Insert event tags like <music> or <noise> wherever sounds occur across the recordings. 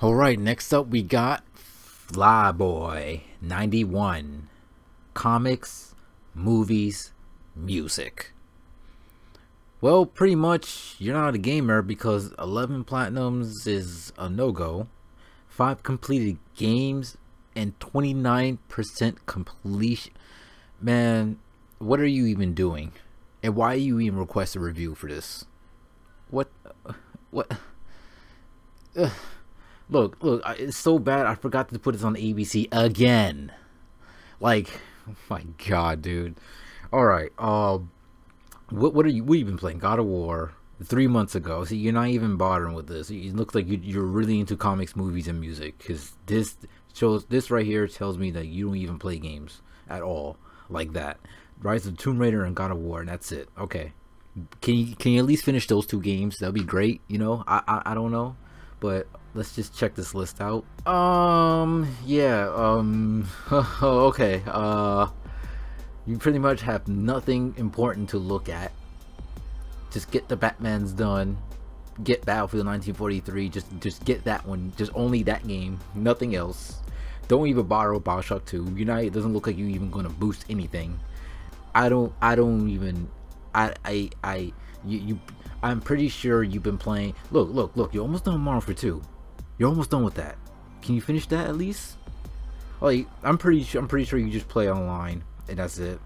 Alright, next up we got Flyboy 91. Comics, movies, music. Well, pretty much you're not a gamer because 11 platinums is a no go. 5 completed games and 29% completion. Man, what are you even doing? And why are you even request a review for this? What? What? Ugh. Look, look, it's so bad I forgot to put this on ABC again. Like, oh <laughs> my god, dude. Alright, um, what, what are you, what have you been playing? God of War, three months ago. See, you're not even bothering with this. It looks like you, are really into comics, movies, and music. Because this shows, this right here tells me that you don't even play games at all like that. Rise of Tomb Raider and God of War, and that's it. Okay. Can you can you at least finish those two games? That'd be great. You know, I I, I don't know, but let's just check this list out. Um, yeah, um, <laughs> okay, uh, you pretty much have nothing important to look at. Just get the Batman's done. Get Battlefield 1943. Just, just get that one. Just only that game. Nothing else. Don't even borrow Bioshock 2. Unite it doesn't look like you're even gonna boost anything. I don't. I don't even. I. I. I. You. you I'm pretty sure you've been playing. Look, look, look. You're almost done Modern Warfare 2. You're almost done with that. Can you finish that at least? Like, I'm pretty sure. I'm pretty sure you just play online and that's it.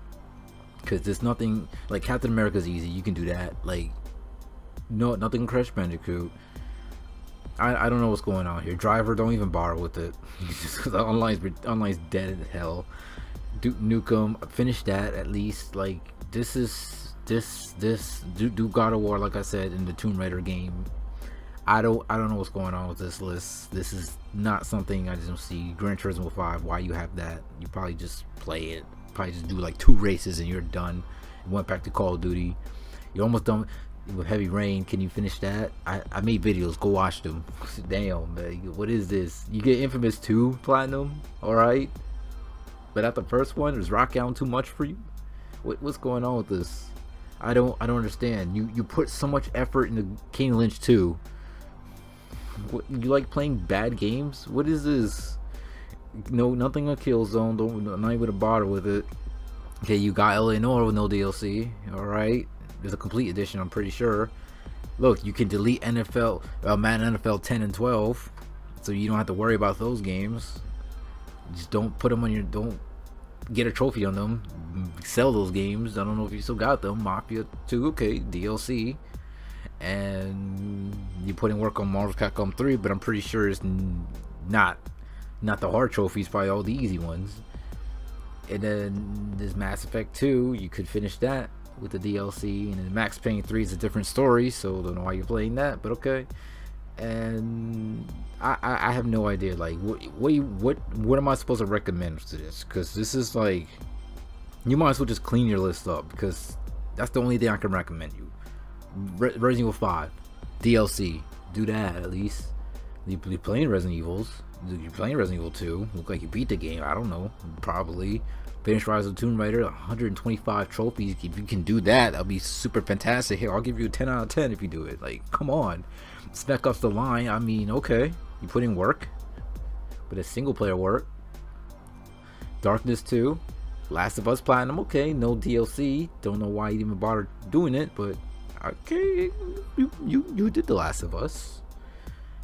Cause there's nothing like Captain America's easy. You can do that. Like, no, nothing Crash Bandicoot. I, I don't know what's going on here. Driver, don't even bother with it. <laughs> Online's online's dead as hell. Duke Nukem, finish that at least. Like this is this this do, do God of War like I said in the Tomb Raider game I don't I don't know what's going on with this list. This is not something I just don't see. Gran Turismo 5, why you have that? You probably just play it. Probably just do like two races and you're done. Went back to Call of Duty. You're almost done with Heavy Rain. Can you finish that? I, I made videos. Go watch them. <laughs> Damn, man. What is this? You get Infamous 2 Platinum? Alright. But at the first one, is Rock Out too much for you? What, what's going on with this? I don't I don't understand. You you put so much effort into Kane Lynch 2 what, you like playing bad games? What is this? No, nothing on Killzone. Don't not even bother with it. Okay, you got Noire with no DLC. All right, there's a complete edition. I'm pretty sure. Look, you can delete NFL, uh, Madden NFL 10 and 12, so you don't have to worry about those games. Just don't put them on your. Don't get a trophy on them. Sell those games. I don't know if you still got them. Mafia 2, okay, DLC and you put in work on Marvel Capcom 3, but I'm pretty sure it's not not the hard trophies, probably all the easy ones. And then there's Mass Effect 2, you could finish that with the DLC, and then Max Payne 3 is a different story, so don't know why you're playing that, but okay. And I, I, I have no idea, like what what what what am I supposed to recommend to this? Because this is like you might as well just clean your list up because that's the only thing I can recommend you. Re Resident Evil 5 DLC. Do that at least. You be playing Resident Evils. You playing Resident Evil 2. Look like you beat the game. I don't know. Probably. Finish Rise of Tomb Raider. 125 trophies. If you can do that, that'll be super fantastic. Here, I'll give you a 10 out of 10 if you do it. Like, come on. Spec Ops: The Line. I mean, okay. You put in work. But it's single player work. Darkness 2. Last of Us Platinum. Okay. No DLC. Don't know why you even bother doing it, but okay, you, you, you did The Last of Us.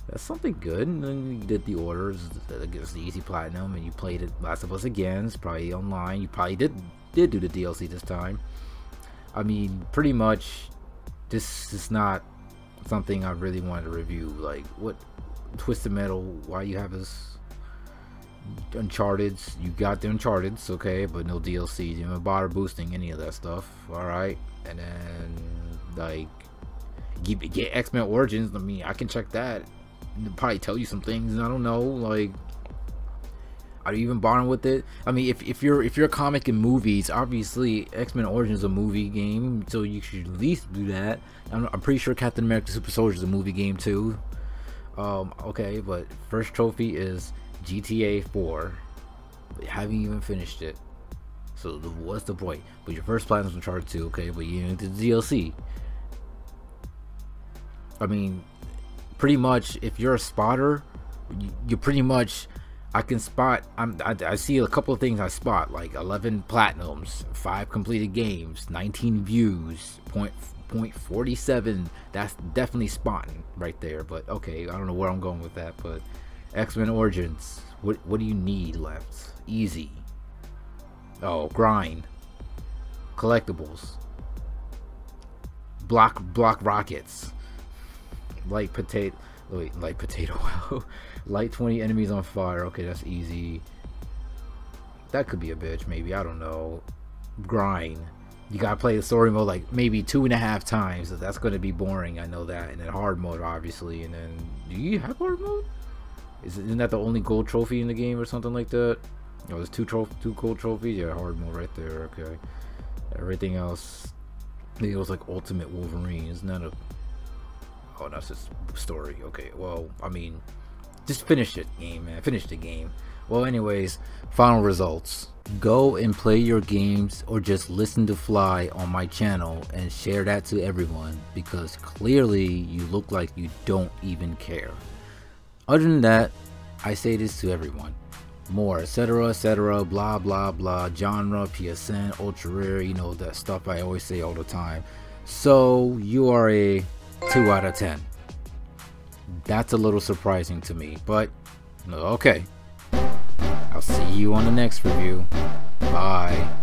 That's something good. And then you did the orders against the easy platinum, and you played it Last of Us again. It's probably online. You probably did did do the DLC this time. I mean, pretty much, this is not something I really wanted to review. Like, what Twisted Metal? Why you have this Uncharted? You got the Uncharted, okay, but no DLC. You haven't bother boosting any of that stuff. All right, and then like get, get X-Men Origins. I mean, I can check that. Probably tell you some things. I don't know, like are you even bothering with it? I mean, if, if you're if you're a comic and movies, obviously X Men Origins is a movie game, so you should at least do that. I'm, I'm pretty sure Captain America: Super Soldier is a movie game too. Um, okay, but first trophy is GTA 4. but haven't even finished it, so what's the point? But your first platinum's Uncharted 2, okay, but you need the DLC. I mean, pretty much if you're a spotter, you're pretty much I can spot. I'm, I, I, see a couple of things I spot, like 11 platinums, five completed games, 19 views, point point 47. That's definitely spotting right there. But okay, I don't know where I'm going with that. But X-Men Origins. What what do you need left? Easy. Oh, grind. Collectibles. Block block rockets. Light potato. Wait, light potato. <laughs> Light 20 enemies on fire. Okay, that's easy. That could be a bitch, maybe. I don't know. Grind. You gotta play the story mode like maybe two and a half times. That's gonna be boring. I know that. And then hard mode, obviously. And then, do you have hard mode? Isn't that the only gold trophy in the game or something like that? Oh, there's two tro two gold trophies. Yeah, hard mode right there. Okay. Everything else, I think it was like Ultimate Wolverine. Isn't that a? Oh, that's just story. Okay. Well, I mean, just finish it game man finish the game well anyways final results go and play your games or just listen to fly on my channel and share that to everyone because clearly you look like you don't even care other than that i say this to everyone more etc etc blah blah blah genre psn ultra rare you know that stuff i always say all the time so you are a 2 out of 10 that's a little surprising to me, but okay. I'll see you on the next review. Bye.